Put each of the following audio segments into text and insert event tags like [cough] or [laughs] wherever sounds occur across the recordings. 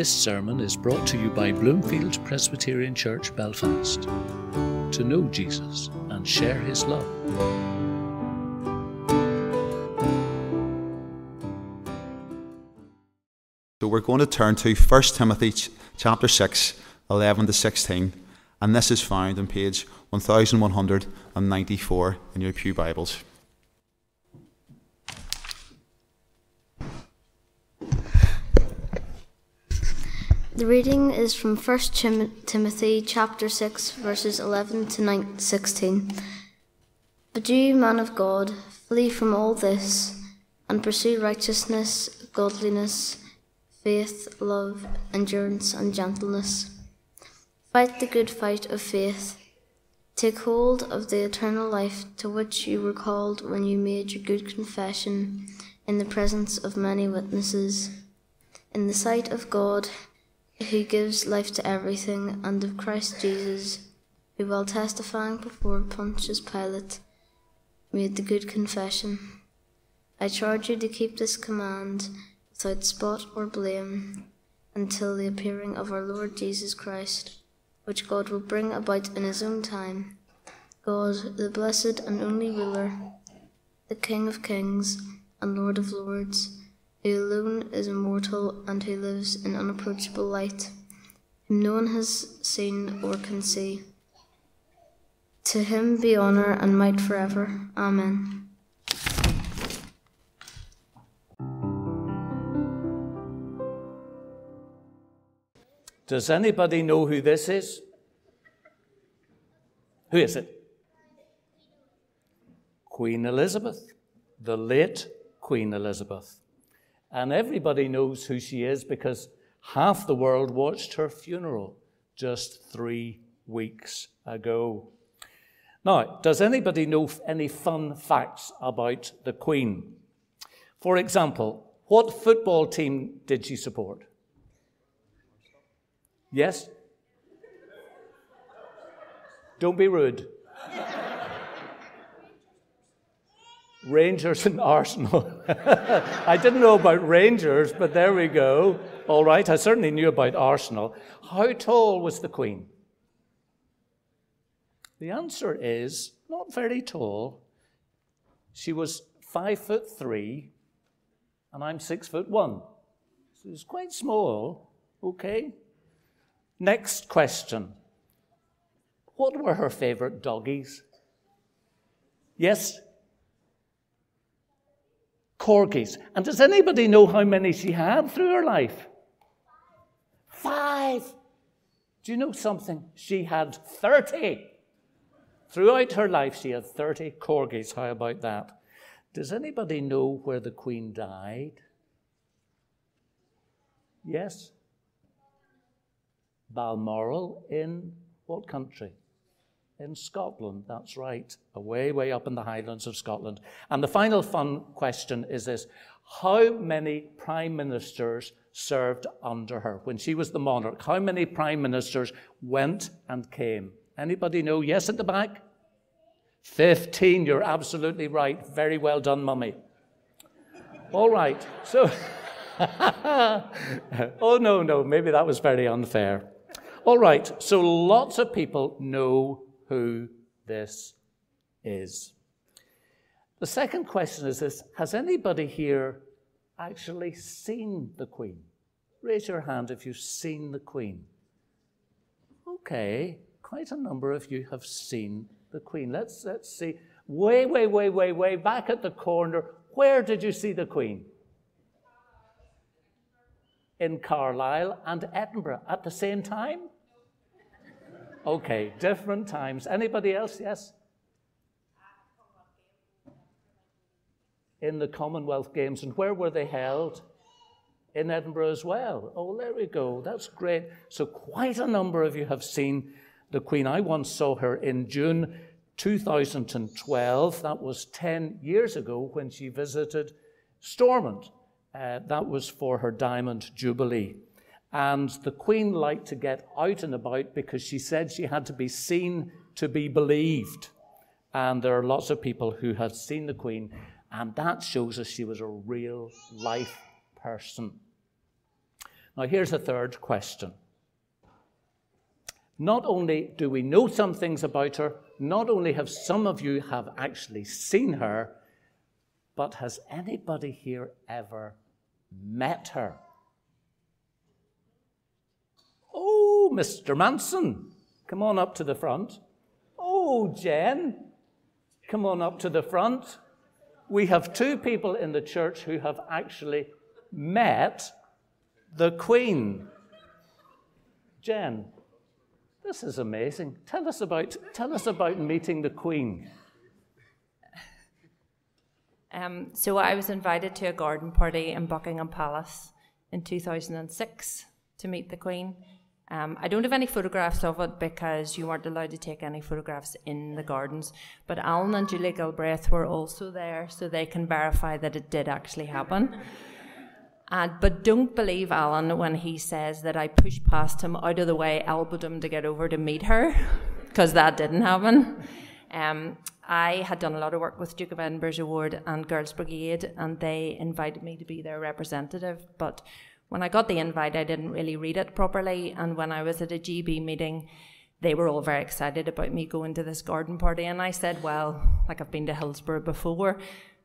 This sermon is brought to you by Bloomfield Presbyterian Church, Belfast. To know Jesus and share his love. So we're going to turn to 1 Timothy chapter 6, 11 to 16, and this is found on page 1194 in your Pew Bibles. The reading is from 1 Timothy chapter 6 verses 11 to 16. But you, man of God, flee from all this and pursue righteousness, godliness, faith, love, endurance, and gentleness. Fight the good fight of faith. Take hold of the eternal life to which you were called when you made your good confession in the presence of many witnesses. In the sight of God, who gives life to everything, and of Christ Jesus, who, while testifying before Pontius Pilate, made the good confession. I charge you to keep this command without spot or blame until the appearing of our Lord Jesus Christ, which God will bring about in his own time. God, the blessed and only ruler, the King of kings and Lord of lords, who alone is immortal and who lives in unapproachable light, whom no one has seen or can see. To him be honour and might forever. Amen. Does anybody know who this is? Who is it? Queen Elizabeth, the late Queen Elizabeth. And everybody knows who she is because half the world watched her funeral just three weeks ago. Now, does anybody know any fun facts about the Queen? For example, what football team did she support? Yes? Don't be rude. Rangers and Arsenal. [laughs] I didn't know about Rangers, but there we go. All right, I certainly knew about Arsenal. How tall was the Queen? The answer is not very tall. She was five foot three, and I'm six foot one. So it's quite small, okay? Next question. What were her favorite doggies? Yes? Corgis. And does anybody know how many she had through her life? Five. Do you know something? She had 30. Throughout her life, she had 30 corgis. How about that? Does anybody know where the Queen died? Yes? Balmoral in what country? In Scotland. That's right, away, way up in the Highlands of Scotland. And the final fun question is this How many prime ministers served under her when she was the monarch? How many prime ministers went and came? Anybody know? Yes, at the back? 15. You're absolutely right. Very well done, mummy. All right. So, [laughs] oh, no, no. Maybe that was very unfair. All right. So, lots of people know who this is. The second question is this Has anybody here actually seen the Queen? Raise your hand if you've seen the Queen. Okay, quite a number of you have seen the Queen. Let's, let's see. Way, way, way, way, way back at the corner, where did you see the Queen? In Carlisle and Edinburgh at the same time? Okay, different times. Anybody else? Yes? In the Commonwealth Games. And where were they held? In Edinburgh as well. Oh, there we go. That's great. So, quite a number of you have seen the Queen. I once saw her in June 2012. That was 10 years ago when she visited Stormont. Uh, that was for her Diamond Jubilee. And the Queen liked to get out and about because she said she had to be seen to be believed. And there are lots of people who have seen the Queen, and that shows us she was a real life person. Now, here's a third question. Not only do we know some things about her, not only have some of you have actually seen her, but has anybody here ever met her? Mr. Manson, come on up to the front. Oh, Jen, come on up to the front. We have two people in the church who have actually met the Queen. Jen, this is amazing. Tell us about, tell us about meeting the Queen. Um, so I was invited to a garden party in Buckingham Palace in 2006 to meet the Queen. Um, I don't have any photographs of it because you weren't allowed to take any photographs in the gardens. But Alan and Julie Gilbreth were also there, so they can verify that it did actually happen. [laughs] And, but don't believe Alan when he says that I pushed past him out of the way, elbowed him to get over to meet her, [laughs] because that didn't happen. Um, I had done a lot of work with Duke of Edinburgh's Award and Girls Brigade, and they invited me to be their representative. But when I got the invite, I didn't really read it properly. And when I was at a GB meeting, they were all very excited about me going to this garden party. And I said, Well, like I've been to Hillsborough before.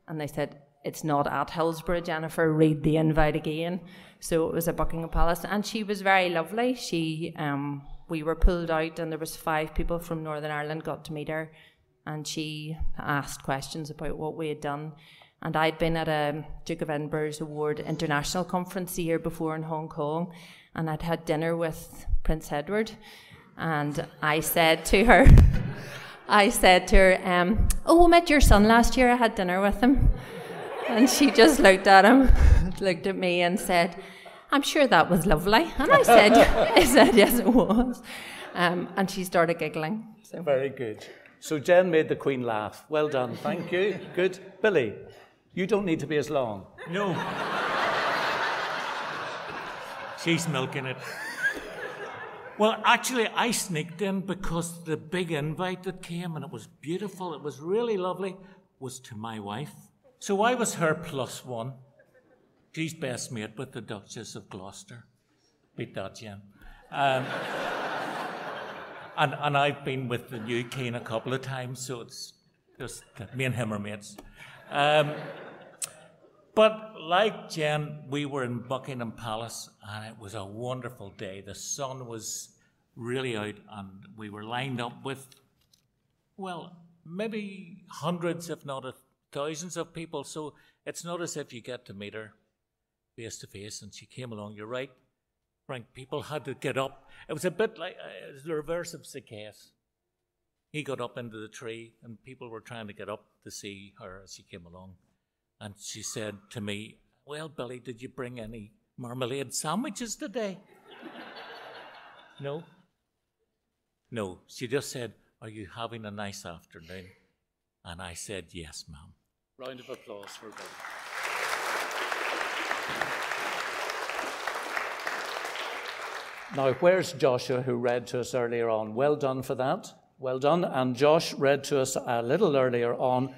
And they said, It's not at Hillsborough, Jennifer, read the invite again. So it was at Buckingham Palace. And she was very lovely. She, um, we were pulled out, and there was five people from Northern Ireland got to meet her. And she asked questions about what we had done. And I'd been at a Duke of Edinburgh's Award International Conference the year before in Hong Kong, and I'd had dinner with Prince Edward. And I said to her, [laughs] I said to her, um, Oh, I met your son last year. I had dinner with him. And she just looked at him, [laughs] looked at me, and said, I'm sure that was lovely. And I said, [laughs] I said Yes, it was. Um, and she started giggling. So. Very good. So Jen made the Queen laugh. Well done. Thank you. Good. Billy. You don't need to be as long. No. She's milking it. Well, actually, I sneaked in because the big invite that came, and it was beautiful, it was really lovely, was to my wife. So I was her plus one. She's best mate with the Duchess of Gloucester. Beat that, Jen. Um, and, and I've been with the new king a couple of times, so it's just me and him are mates. Um, but like Jen, we were in Buckingham Palace and it was a wonderful day. The sun was really out and we were lined up with, well, maybe hundreds, if not thousands of people. So it's not as if you get to meet her face to face and she came along. You're right, Frank. People had to get up. It was a bit like uh, the reverse of Zacchaeus. He got up into the tree and people were trying to get up to see her as she came along. And she said to me, Well, Billy, did you bring any marmalade sandwiches today? [laughs] no? No. She just said, Are you having a nice afternoon? And I said, Yes, ma'am. Round of applause for Billy. Now, where's Joshua who read to us earlier on? Well done for that. Well done. And Josh read to us a little earlier on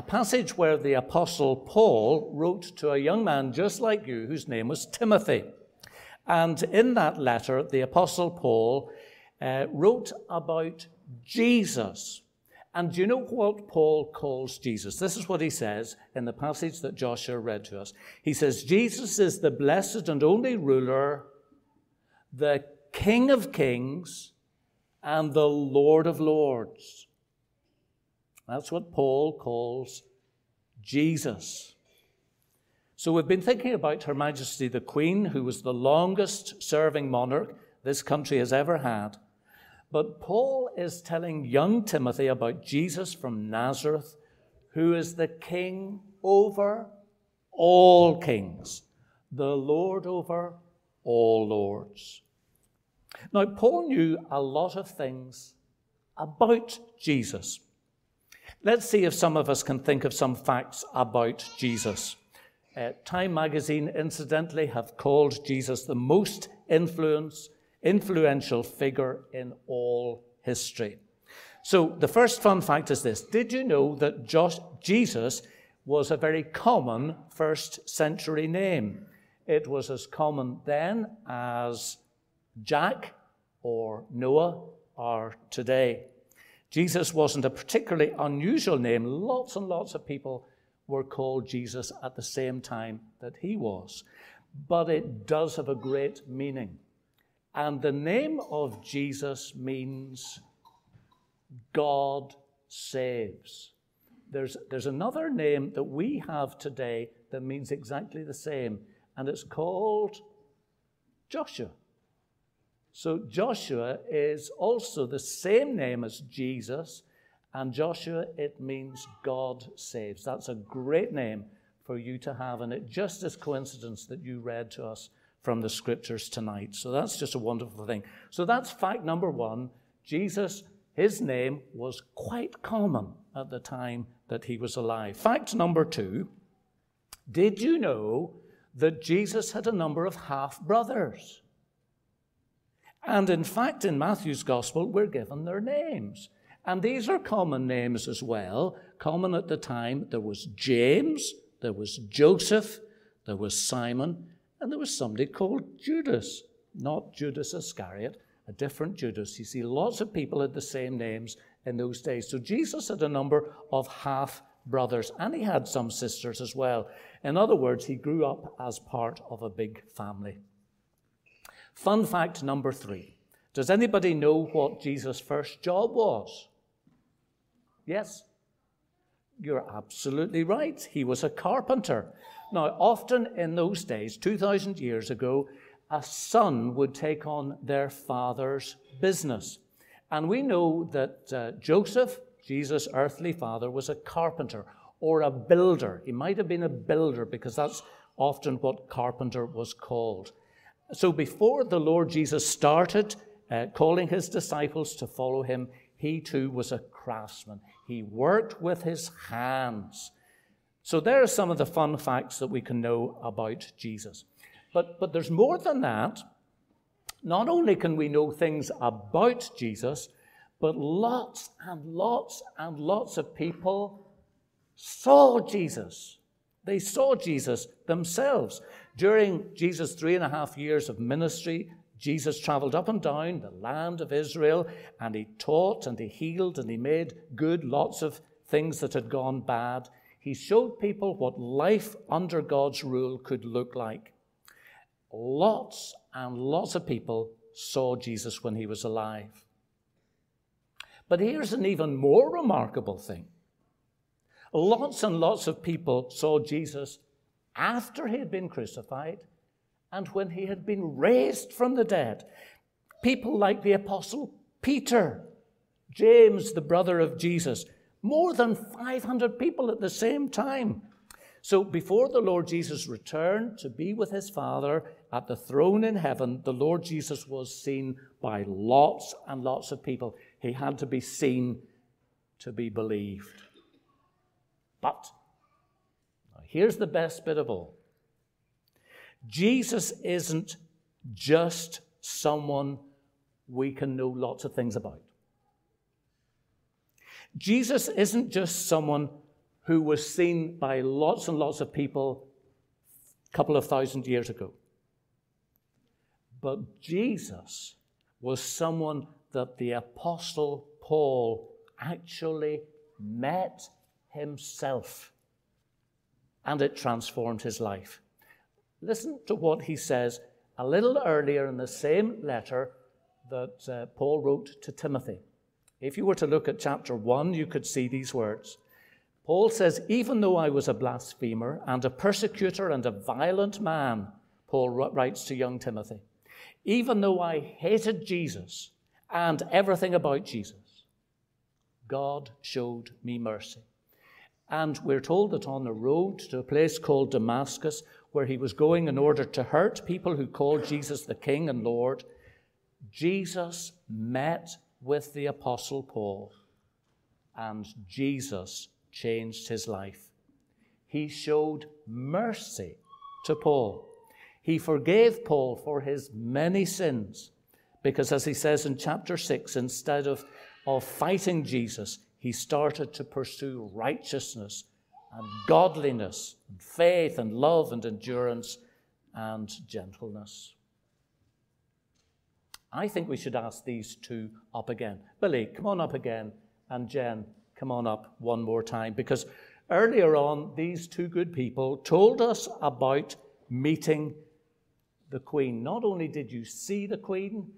a passage where the Apostle Paul wrote to a young man just like you whose name was Timothy. And in that letter, the Apostle Paul uh, wrote about Jesus. And do you know what Paul calls Jesus? This is what he says in the passage that Joshua read to us. He says, Jesus is the blessed and only ruler, the King of kings, and the Lord of lords. That's what Paul calls Jesus. So we've been thinking about Her Majesty the Queen, who was the longest serving monarch this country has ever had. But Paul is telling young Timothy about Jesus from Nazareth, who is the king over all kings, the Lord over all lords. Now, Paul knew a lot of things about Jesus. Let's see if some of us can think of some facts about Jesus. Uh, Time magazine, incidentally, have called Jesus the most influence, influential figure in all history. So, the first fun fact is this Did you know that Josh, Jesus was a very common first century name? it was as common then as Jack or Noah are today. Jesus wasn't a particularly unusual name. Lots and lots of people were called Jesus at the same time that he was. But it does have a great meaning. And the name of Jesus means God saves. There's, there's another name that we have today that means exactly the same, and it's called Joshua. So Joshua is also the same name as Jesus, and Joshua, it means God saves. That's a great name for you to have, and it just is coincidence that you read to us from the scriptures tonight. So that's just a wonderful thing. So that's fact number one. Jesus, his name was quite common at the time that he was alive. Fact number two did you know that Jesus had a number of half brothers? And in fact, in Matthew's gospel, we're given their names. And these are common names as well. Common at the time, there was James, there was Joseph, there was Simon, and there was somebody called Judas. Not Judas Iscariot, a different Judas. You see, lots of people had the same names in those days. So Jesus had a number of half brothers, and he had some sisters as well. In other words, he grew up as part of a big family. Fun fact number three Does anybody know what Jesus' first job was? Yes? You're absolutely right. He was a carpenter. Now, often in those days, 2,000 years ago, a son would take on their father's business. And we know that uh, Joseph, Jesus' earthly father, was a carpenter or a builder. He might have been a builder because that's often what carpenter was called. So before the Lord Jesus started uh, calling his disciples to follow him, he too was a craftsman. He worked with his hands. So there are some of the fun facts that we can know about Jesus. But, but there's more than that. Not only can we know things about Jesus, but lots and lots and lots of people saw Jesus. They saw Jesus themselves. During Jesus' three and a half years of ministry, Jesus traveled up and down the land of Israel and he taught and he healed and he made good lots of things that had gone bad. He showed people what life under God's rule could look like. Lots and lots of people saw Jesus when he was alive. But here's an even more remarkable thing lots and lots of people saw Jesus after he had been crucified and when he had been raised from the dead. People like the Apostle Peter, James, the brother of Jesus, more than 500 people at the same time. So before the Lord Jesus returned to be with his Father at the throne in heaven, the Lord Jesus was seen by lots and lots of people. He had to be seen to be believed. But here's the best bit of all Jesus isn't just someone we can know lots of things about. Jesus isn't just someone who was seen by lots and lots of people a couple of thousand years ago. But Jesus was someone that the Apostle Paul actually met himself, and it transformed his life. Listen to what he says a little earlier in the same letter that uh, Paul wrote to Timothy. If you were to look at chapter 1, you could see these words. Paul says, Even though I was a blasphemer and a persecutor and a violent man, Paul writes to young Timothy, even though I hated Jesus and everything about Jesus, God showed me mercy. And we're told that on the road to a place called Damascus, where he was going in order to hurt people who called Jesus the King and Lord, Jesus met with the Apostle Paul, and Jesus changed his life. He showed mercy to Paul. He forgave Paul for his many sins, because as he says in chapter 6, instead of, of fighting Jesus, he started to pursue righteousness and godliness and faith and love and endurance. and gentleness. I think we should ask these two up again. Billy, come on up again. And Jen, come on up one more time. Because earlier on, these two good people told us about meeting the Queen. Not only did you see the Queen,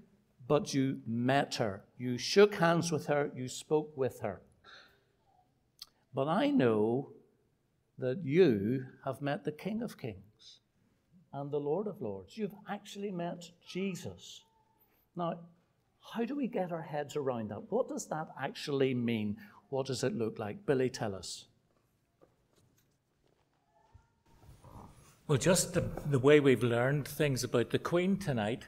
but you met her. You shook hands with her. You spoke with her. But I know that you have met the King of Kings and the Lord of Lords. You've actually met Jesus. Now, how do we get our heads around that? What does that actually mean? What does it look like? Billy, tell us. Well, just the, the way we've learned things about the Queen tonight,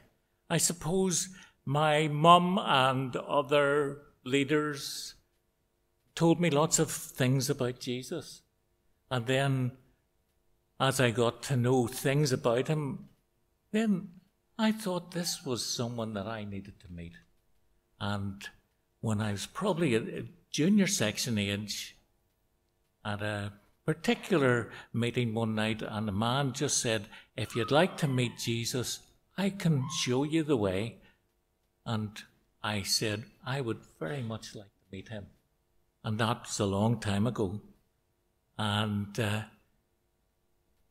I suppose my mum and other leaders told me lots of things about Jesus. And then, as I got to know things about him, then I thought this was someone that I needed to meet. And when I was probably a junior section age, at a particular meeting one night, and a man just said, If you'd like to meet Jesus, I can show you the way. And I said, I would very much like to meet him. And that was a long time ago. And uh,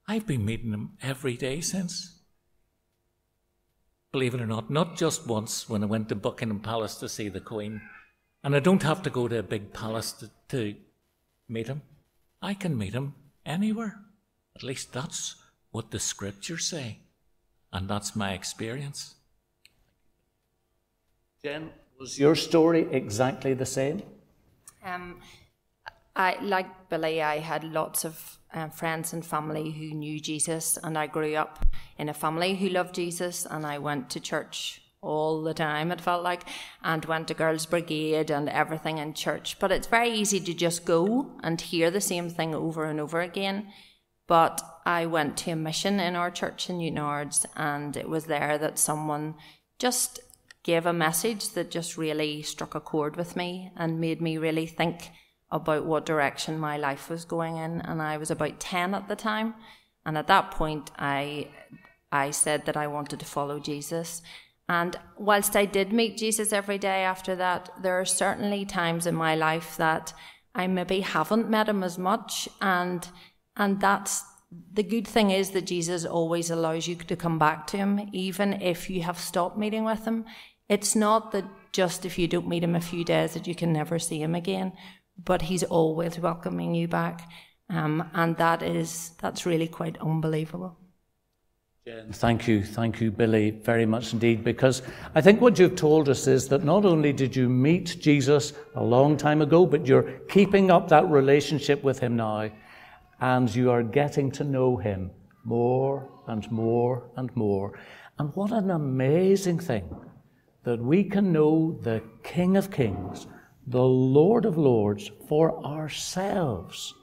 I've been meeting him every day since believe it or not, not just once when I went to Buckingham Palace to see the Queen. And I don't have to go to a big palace to, to meet him. I can meet him anywhere. At least that's what the scriptures say. And that's my experience. Jen, was your story exactly the same? Um, I like Billy. I had lots of uh, friends and family who knew Jesus, and I grew up in a family who loved Jesus, and I went to church all the time, it felt like, and went to Girls' Brigade and everything in church. But it's very easy to just go and hear the same thing over and over again. But I went to a mission in our church in Newtownards, and it was there that someone just gave a message that just really struck a chord with me and made me really think about what direction my life was going in. And I was about 10 at the time. And at that point, I, I said that I wanted to follow Jesus. And whilst I did meet Jesus every day after that, there are certainly times in my life that I maybe haven't met him as much. And, and that's the good thing is that Jesus always allows you to come back to him, even if you have stopped meeting with him. It's not that just if you don't meet him a few days that you can never see him again but he's always welcoming you back. Um, and that is that's really quite unbelievable. Thank you, thank you, Billy, very much indeed. Because I think what you've told us is that not only did you meet Jesus a long time ago, but you're keeping up that relationship with him now, and you are getting to know him more and more and more. And what an amazing thing that we can know the King of Kings the Lord of Lords for ourselves.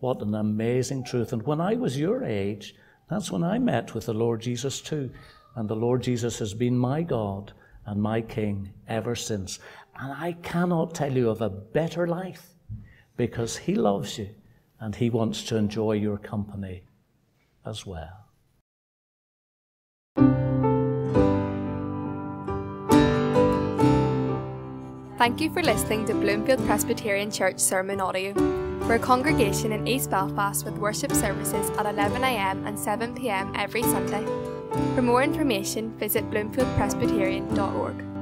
What an amazing truth. And when I was your age, that's when I met with the Lord Jesus too. And the Lord Jesus has been my God and my King ever since. And I cannot tell you of a better life because He loves you and He wants to enjoy your company as well. Thank you for listening to Bloomfield Presbyterian Church Sermon Audio. We're a congregation in East Belfast with worship services at 11am and 7pm every Sunday. For more information, visit bloomfieldpresbyterian.org.